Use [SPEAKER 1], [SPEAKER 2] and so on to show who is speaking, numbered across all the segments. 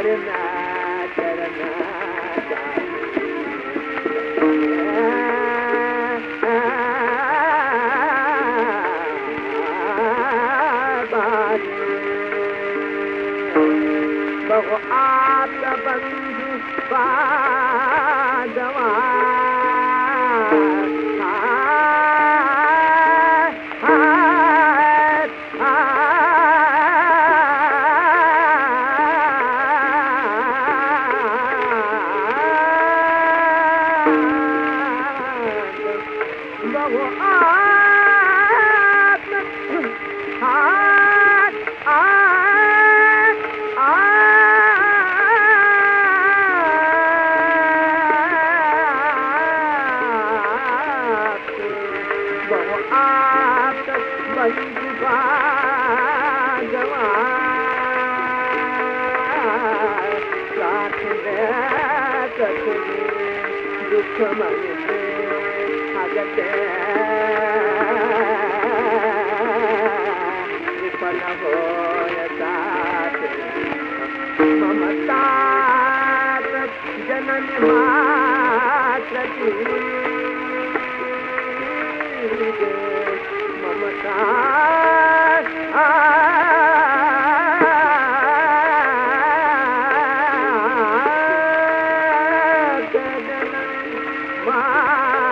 [SPEAKER 1] करण करण बौवा बंदी पा दवा हा आवाखम पनी जनन ममता मा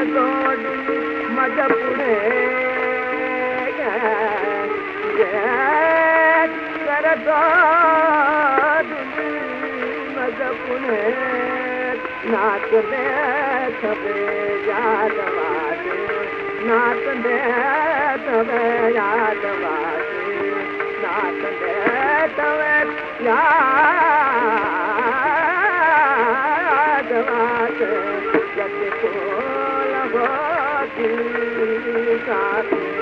[SPEAKER 1] مڌ پن جر ددي مڌ پڻ ناچ نالبا ڏيو ياد ಸಾಕು